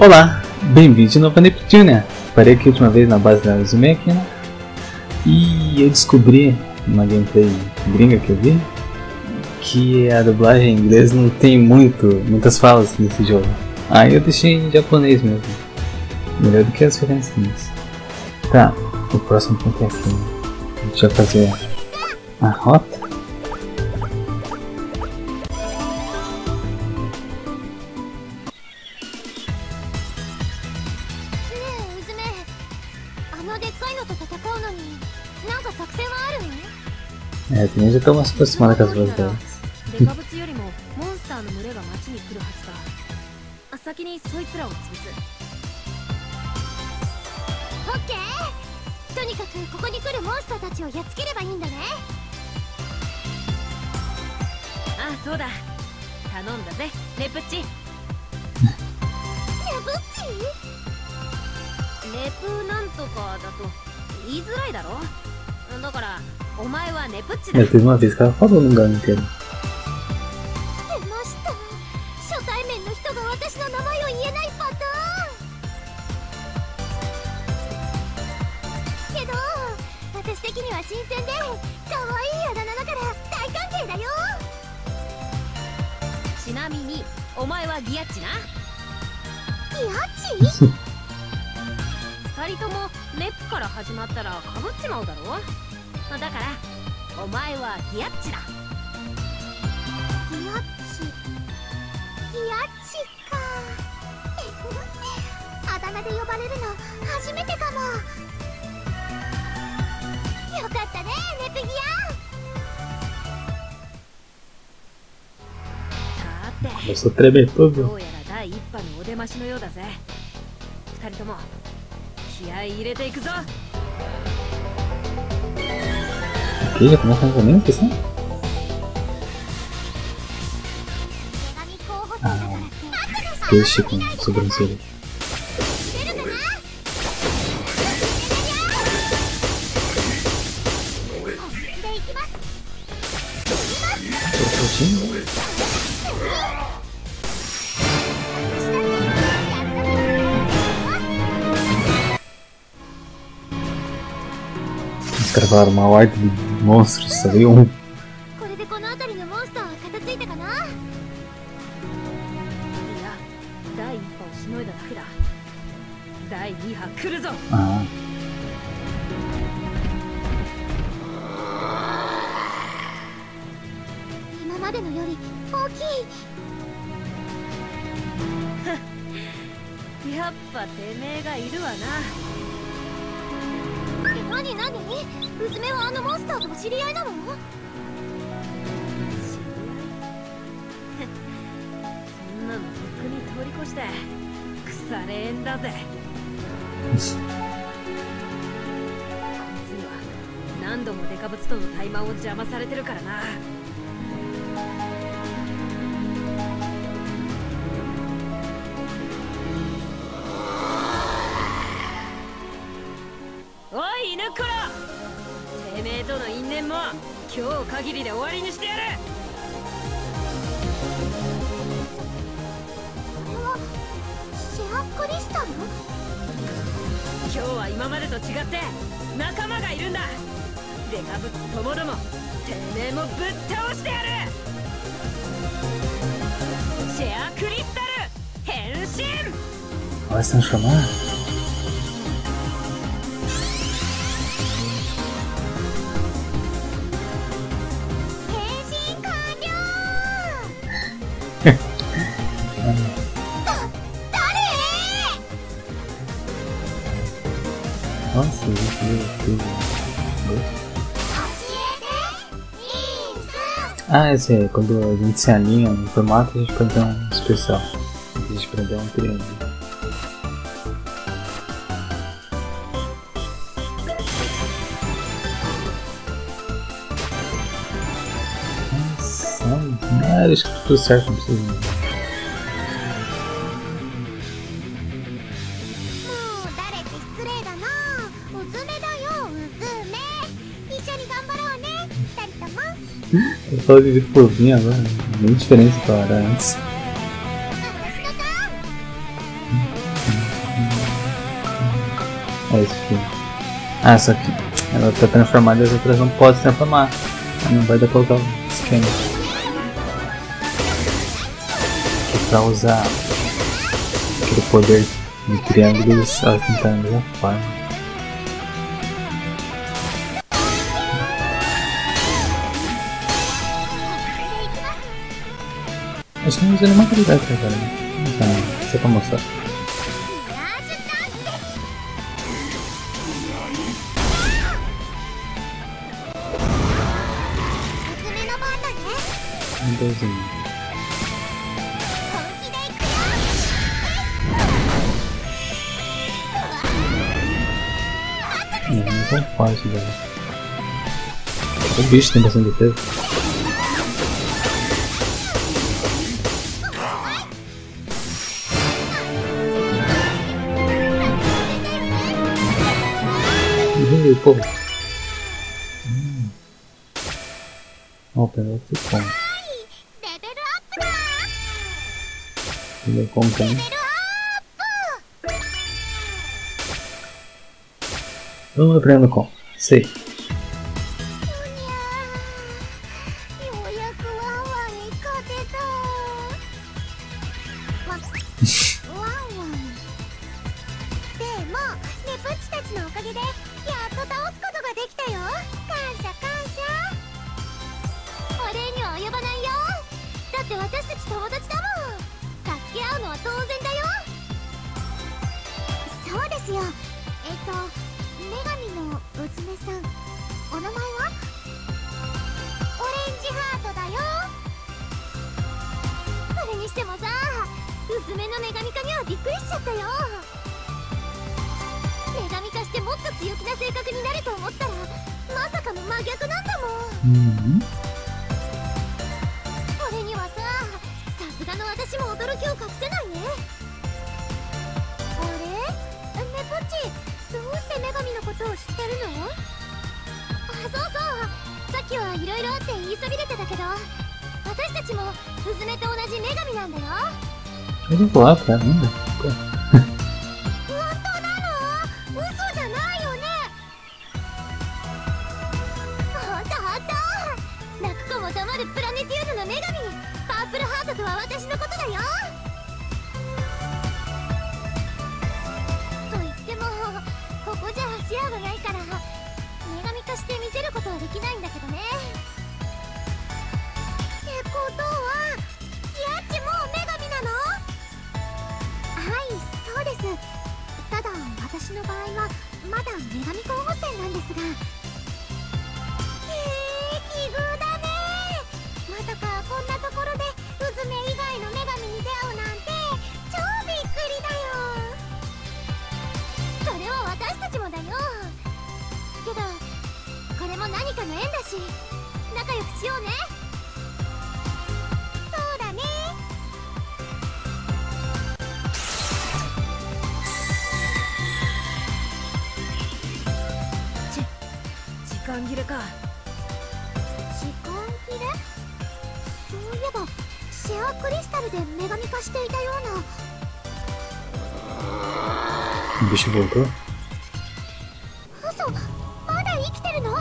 Olá, bem-vindo de novo a Neptunia. Parei aqui a última vez na base da Uzume aqui, né? E eu descobri, numa gameplay gringa que eu vi, que a dublagem em inglês não tem muito, muitas falas nesse jogo. Aí eu deixei em japonês mesmo. Melhor do que as referências. Tá, o próximo ponto é aqui. Né? A gente vai fazer a rota. えー、と、じとも少しまだ数えて。デカブツよりもモンスターの群れが町に来るはずだ。あ先にそいつらを潰す。オッケーとにかくここに来るモンスターたちをやっつければいいんだね。あ、そうだ。頼んだぜ、ネプチ。ネプチネプなんとかだと言いづらいだろだからお前はネプッチだ。名前を言えないパターン。けど、私的には新鮮で、可愛いあだ名だから大歓迎だよ。ちなみに、お前はギアッチな？ギアッチ？二人ともネプから始まったらかぶっちまうだろだからお前はギヤッチだ。ギヤッチ？ギヤッチか。あだ名で呼ばれるの初めてかも。よかったねネプギア。さて.どうやら第一波のお出ましのようだぜ。二人とも気合い入れていくぞ Ih, já começa ou menos assim? Ah, peixe com sobrancelha. Os caras falaram uma ordem de monstros, saiu um. これでこの辺りのモンスターは片付いたかな？いや、第一波をしのいだだけだ。第二波来るぞ。ああ。今までのより大きい。やっぱてめえがいるわな。何何？娘はあのモンスターとも知り合いなの？知り合い？そんなのとっくに通り越して腐れ縁だぜ。こいつには何度もデカブツとの怠慢を邪魔されてるからなとの因縁も今日限りで終わりにしてやる。これはシェアクリスタル今日は今までと違って仲間がいるんだ。デカブツともどもてめえもぶっ倒してやる。シェアクリスタル変身。Vai se transformar? Nossa, meu Deus. Ah, esse é quando a gente se alinha no formato, a gente dar um especial. A gente dar um triângulo. Nossa, não, acho que tudo certo, não precisa. Eu só vivi por vinho agora, bem diferente do que era antes. É isso aqui. Ah, essa aqui. Ela tá transformada e as outras não podem se transformar. Não vai dar pra usar o esquema. Aqui pra usar aquele poder de triângulos, ela tentaram a mesma forma. Nenhuma habilidade até agora, né? Então, só pra mostrar. Um dozinho. Não, não é tão fácil, velho. O bicho tem bastante defesa. Ih, pô. Hum. Ó, pegou outro ponto. レベルアップだ Pegou como também. レベルア Vamos aprendendo com. Sei. 強気な性格になると思ったらまさかの真逆なんだもん Uhum. 俺にはささすがの私も驚きを隠せないねあれねぽっちどうして女神のことを知ってるのあそうそうさっきはいろいろあって言いそびれてたけど私たちも娘と同じ女神なんだよ Ele gosta, ainda. トは私のことだよ。と言ってもここじゃ視野がないから女神化して見せることはできないんだけどね。ってことはヤッチも女神なの？はいそうです。ただ私の場合はまだ女神候補生なんですが。れか。時間切れ？そういえばシェアクリスタルで女神化していたような。o bicho voltou. 嘘まだ生きてるの？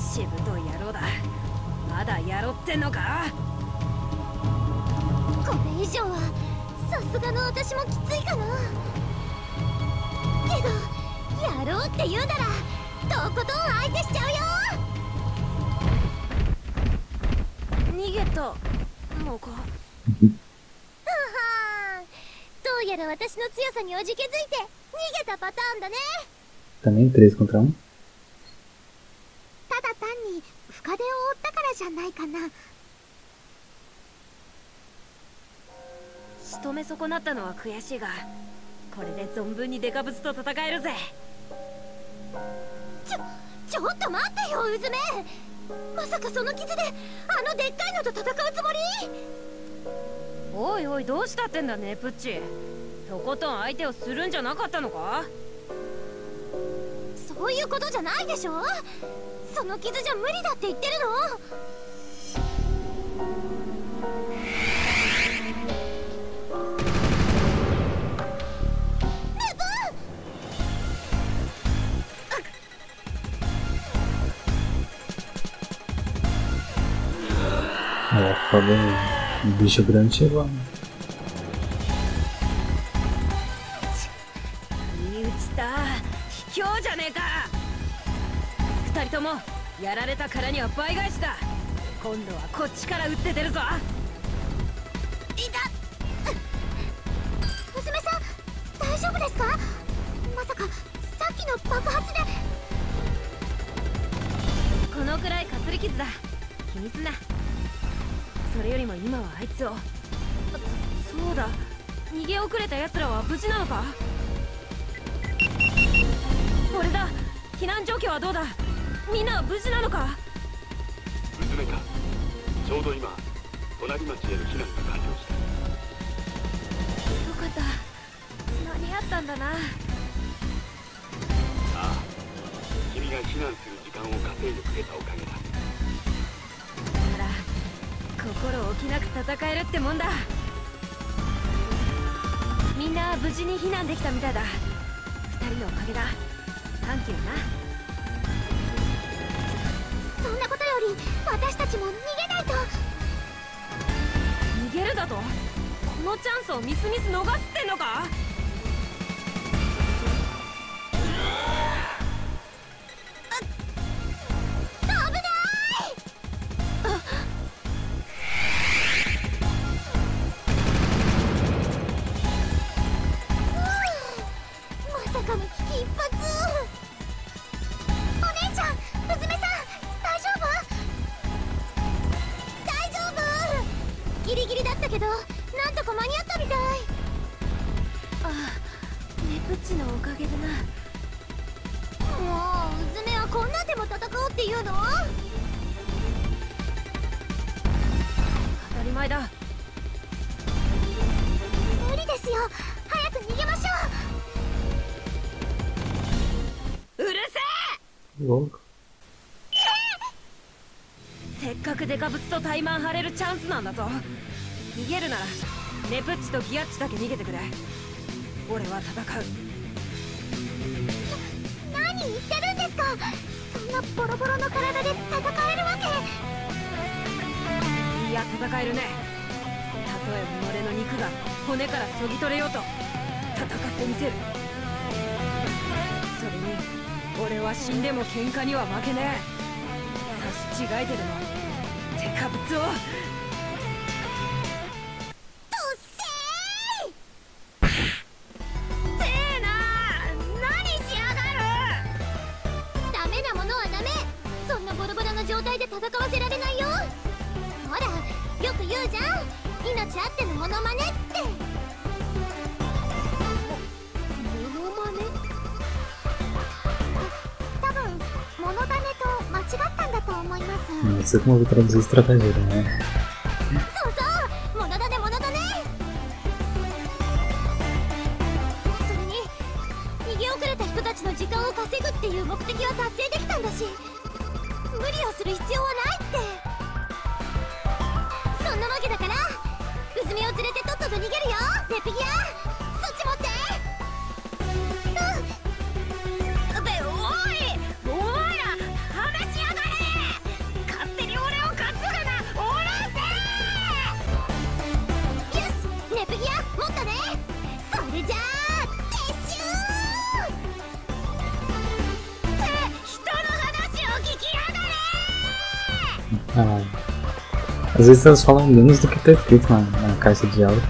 しぶとい野郎だ。まだやろってんのか？これ以上はさすがの私もきついかな。けど やろうって言うならとことん相手しちゃうよ逃げたのかははどうやら私の強さにおじけづいて逃げたパターンだね Também 3 contra 1. ただ単に深手を負ったからじゃないかな仕留め損なったのは悔しいがこれで存分にデカブツと戦えるぜちょちょっと待ってようずめまさかその傷であのでっかいのと戦うつもり？おいおいどうしたってんだねプッチ。とことん相手をするんじゃなかったのか？そういうことじゃないでしょ？その傷じゃ無理だって言ってるの？Ah, por favor, o bicho grande ともやられたからには倍返しだ。今度はこっちから撃って出るぞ。いた。娘さん大丈夫ですか？まさかさっきの爆発で。このくらいかすり傷だ。気にな。それよりも今はあいつを。そうだ。逃げ遅れた奴らは無事なのか？俺だ。避難状況はどうだ？みんなは無事なのか？娘か。ちょうど今隣町への避難が完了した。よかった。間に合ったんだな。ああ。君が避難する時間を稼いでくれたおかげだ心置きなく戦えるってもんだ。みんな無事に避難できたみたいだ。二人のおかげだ。サンキューな。そんなことより私たちも逃げないと。逃げるだと？このチャンスをミスミス逃すってんのか？だ無理ですよ。早く逃げましょう。うるせ.え！せっかくデカブツとタイマン張れるチャンスなんだぞ。逃げるならネプッチとギアッチだけ逃げてくれ。俺は戦う。何言ってるんですか。そんなボロボロの体で戦えるわけ。いや戦えるね。たとえ己の肉が骨からそぎ取れようと戦ってみせる。それに俺は死んでも喧嘩には負けねえ。差し違えてるの手かぶつを。ます、Não às vezes elas falam menos do que tá escrito na, na caixa de áudio.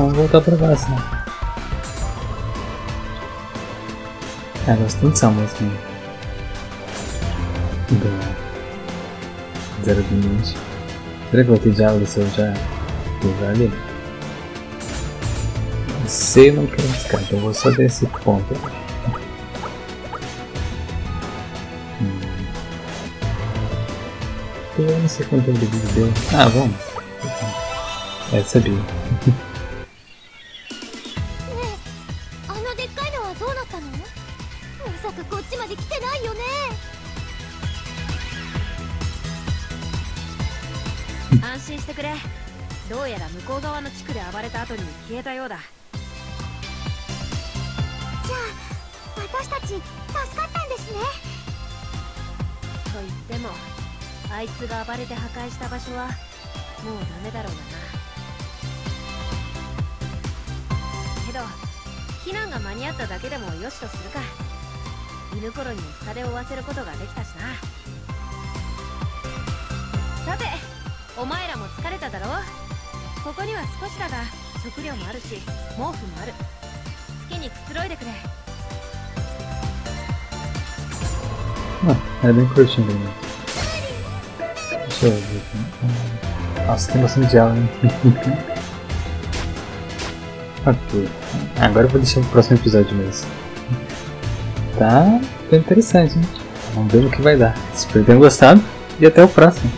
Vamos voltar pra próxima. Ah, gosto muito dessa música. né? Do Zero Limite. Será que vai ter diálogo se eu já usar ali? Não sei, eu não quero buscar, então eu vou só desse ponto. Hum. Eu não sei quanto tempo de vídeo deu. Ah, vamos. É, sabia. 安心してくれ。どうやら向こう側の地区で暴れた後に消えたようだ。じゃあ私たち助かったんですね。と言ってもあいつが暴れて破壊した場所はもうダメだろうがな。けど避難が間に合っただけでもよしとするか。犬頃にも深手を負わせることができたしなお前らも疲れただろここには少しだが食料もあるし毛布もある好きにくつろいでくれ Ah, é bem curtinho mesmo. Deixa eu ver aqui. Nossa, tem bastante diálogo, hein? ok. Agora eu vou deixar pro próximo episódio mesmo. Tá bem interessante, hein? Vamos ver no que vai dar. Espero que tenham gostado e até o próximo.